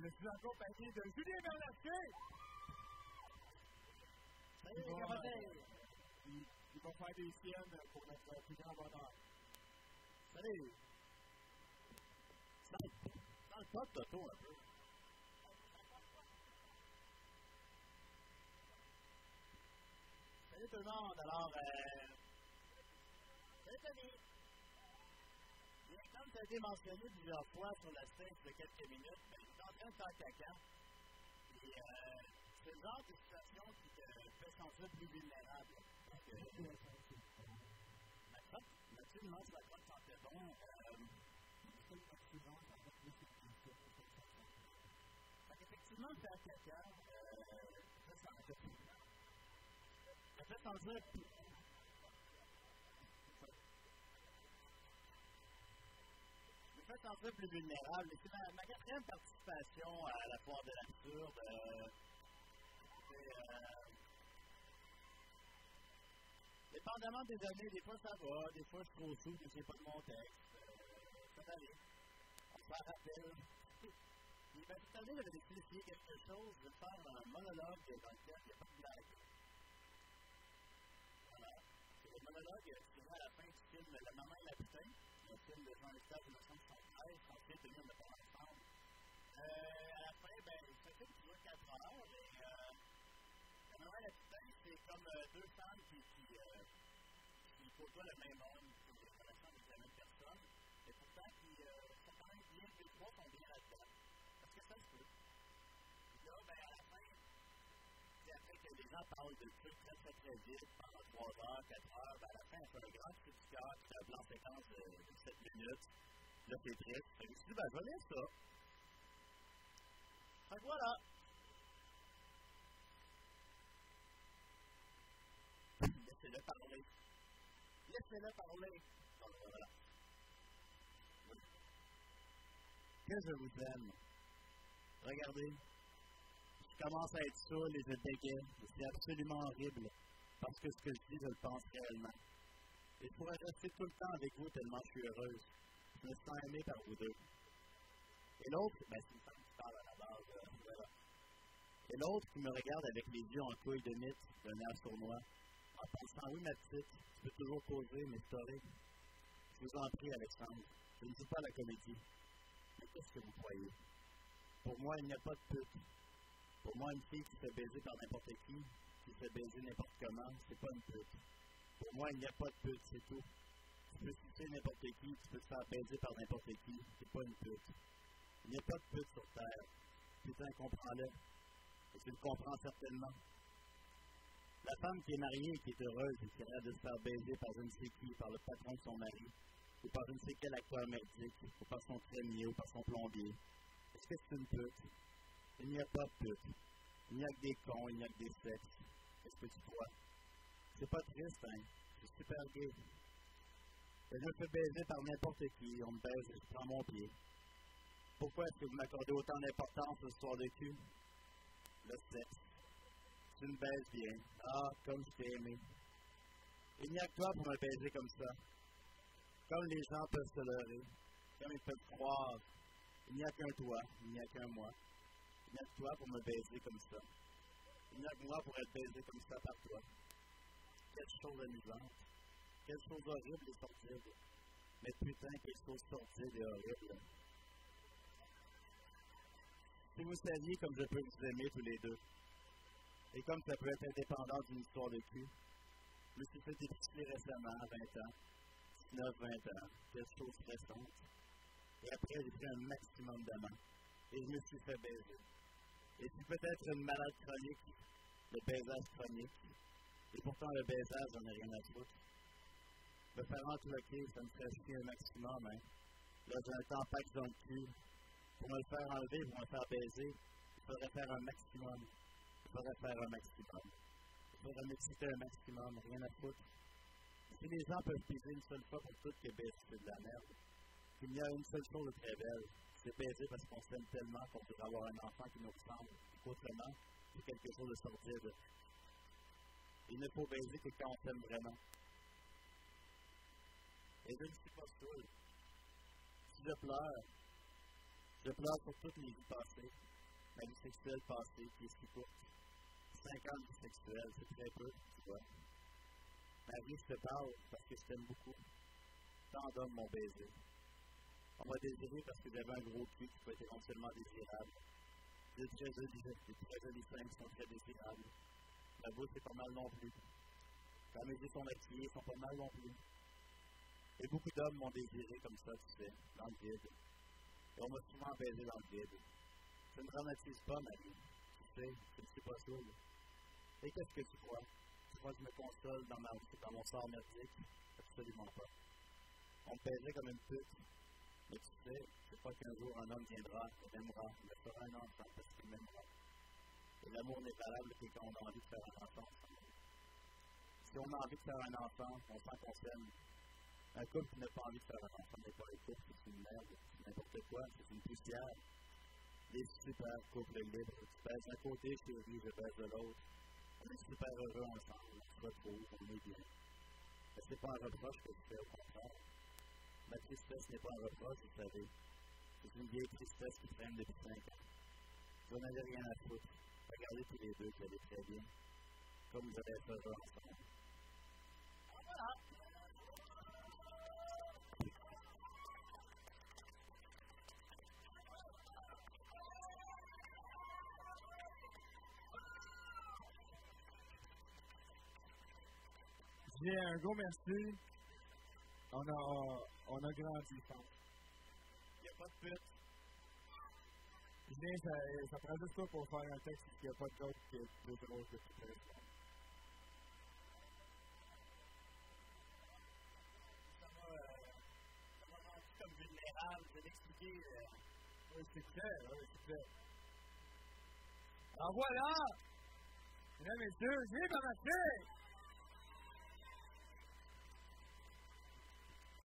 je suis en compagnie de Julien Bernardet. Salut, Bon, comment Il, il va faire des siennes pour notre plus grand bonheur. Salut. Dans, dans le d'auto un peu. Salut tout le monde. Alors, euh... Salut Tony. Comme ça a été mentionné plusieurs fois sur la stage de quelques minutes, ben, je suis en train de faire caca. Et euh, c'est le genre de situation qui te fait sentir plus vulnérable. Donc, euh, ma crotte, Mathieu demande si la crotte sentait bon. Euh, fait qu'effectivement, faire caca, euh, ça sentait ça fait sentir me fait sentir plus vulnérable. C'est ma, quatrième participation à la foire de l'absurde. Euh, euh, dépendamment des années, des fois ça va, des fois je suis trop sous, je sais pas de mon texte. Euh, ça va aller. On s'en rappelle. Et ben, cette année, j'avais décidé quelque chose, de faire un monologue dans lequel il n'y a pas de blague. Voilà. C'est le monologue à la fin du film La maman et un film de Jean-Luc 1973, ensuite tenu on. Euh, à la fin, ben, un film dure 4 heures et euh, La et c'est comme euh, deux femmes qui, qui, euh, qui côtoient le même homme, qui ont des relations avec la même personne, et pourtant qui euh, sont quand même bien, les trois sont bien là-dedans. Parce que ça se peut. Puis là, ben, à la fin, c'est après que les gens parlent de trucs très très très vite, pendant 3 heures, 4 heures, à la fin, on fait un grand du cœur, puis un blanc séquence de, de 7 minutes. Là, c'est triste. Je me suis dit, ben, ça. Fait voilà. Laissez-le parler. Laissez-le parler. Bon, ben, voilà. Que je vous aime. Regardez. Commence à être saoul et je dégaine. C'est absolument horrible. Parce que ce que je dis, je le pense réellement. Et je pourrais rester tout le temps avec vous tellement je suis heureuse. Je me sens aimée par vous deux. Et l'autre, ben, c'est une femme qui parle à la base. Voilà. Et l'autre qui me regarde avec les yeux en couille de mythe, d'un air sournois, en pensant, oui, ma petite, tu peux toujours poser, mais story. Je vous en prie, Alexandre, je ne dis pas la comédie. Mais qu'est-ce que vous croyez? Pour moi, il n'y a pas de pute. Pour moi, une fille qui se fait baiser par n'importe qui, qui se fait baiser n'importe comment, c'est pas une pute. Pour moi, il n'y a pas de pute, c'est tout. Tu peux sucer n'importe qui, tu peux te faire baiser par n'importe qui, c'est pas une pute. Il n'y a pas de pute sur Terre. Putain, comprends-le. Et tu le comprends certainement. La femme qui est mariée et qui est heureuse et qui rêve de se faire baiser par je ne sais qui, par le patron de son mari, ou par je ne sais quel acteur merdique, ou par son crémier, ou par son plombier, est-ce que c'est une pute? Il n'y a pas de pute. Il n'y a que des cons, il n'y a que des sexes. Est-ce que tu crois? C'est pas triste, hein? C'est super gay. Et je me fais baiser par n'importe qui, on me baise et je prends mon pied. Pourquoi est-ce que vous m'accordez autant d'importance au soir de cul? Le sexe. Tu me baises bien. Ah, comme je t'ai aimé. Il n'y a que toi pour me baiser comme ça. Comme les gens peuvent se leurrer. Comme ils peuvent croire. Il n'y a qu'un toi, il n'y a qu'un moi. Il n'y a que toi pour me baiser comme ça. Il n'y a que moi pour être baisé comme ça par toi. Quelle chose amusante. Quelle chose horrible et sordide. Mais putain, quelle chose sordide et horrible. Si vous saviez comme je peux vous aimer tous les deux, et comme ça peut être indépendant d'une histoire de cul, je me suis fait épicer récemment à 20 ans, 19, 20 ans, quelque chose récente. Et après, j'ai pris un maximum d'amants. Et je me suis fait baiser. Et c'est peut-être une malade chronique, le baisage chronique. Et pourtant, le baisage, j'en ai rien à foutre. Me faire entloquer, ça me ferait chier un maximum, hein. Là, j'ai un tampax dans le cul. Pour me le faire enlever, pour me faire baiser, il faudrait faire un maximum. Il faudrait faire un maximum. Il faudrait m'exciter un maximum, rien à foutre. Si les gens peuvent piser une seule fois pour toutes que baiser, c'est de la merde. Il y a une seule chose de très belle, c'est baiser parce qu'on s'aime tellement qu'on voudrait avoir un enfant qui nous ressemble. Autrement, c'est quelque chose de sordide. Il ne faut baiser que quand on s'aime vraiment. Et je ne suis pas seul. Si je pleure, Je pleure pour toutes mes vies passées, ma vie sexuelle passée qui est si courte. 5 ans de vie sexuelle, c'est très peu, tu vois. Ma vie, te parle parce que je t'aime beaucoup. Tant d'hommes m'ont baisé. On m'a désiré parce que j'avais un gros cul qui peut être éventuellement désirable. De très jolis, de très jolis seins qui sont très désirables. La bouche est pas mal non plus. Quand mes yeux sont maquillés, ils sont pas mal non plus. Et beaucoup d'hommes m'ont désiré comme ça, tu sais, dans le vide. Et on m'a souvent baisé dans le vide. Ça ne dramatise pas ma vie. Tu sais, je ne suis pas saoul. Et qu'est-ce que tu crois? Tu crois que je me console dans, ma, dans mon sort merdique? Absolument pas. On me baiserait comme une pute. Mais tu sais, je crois qu'un jour un homme viendra, et m'aimera, me fera un enfant parce qu'il m'aimera. Et l'amour n'est valable que quand on a envie de faire un enfant. Si on a envie de faire un enfant, on qu'on s'aime. Un couple qui n'a pas envie de faire un enfant n'est pas un couple, c'est une merde, c'est n'importe quoi, c'est une poussière. Les super couples libres, tu pèses d'un côté, chérie, je pèse de l'autre. On est super heureux ensemble, on se retrouve, on est bien. Mais c'est pas un reproche que je fais, au contraire. Ma tristesse n'est pas un reproche, vous savez. C'est une vieille tristesse qui traîne depuis 5 ans. Vous n'en avez rien à foutre. Regardez tous les deux, vous allez très bien. Comme vous être heureux ensemble. J'ai un gros merci. On a, on a grandi, je pense. Il n'y a pas de pute. Je viens, ça, ça prend juste pas pour faire un texte qu'il n'y a pas de joke qui est plus drôle que tout le reste. Ça m'a ça m'a rendu comme vulnérable de l'expliquer. Oui, c'est clair, oui, c'est clair. Alors voilà! Mesdames et messieurs, j'ai fille!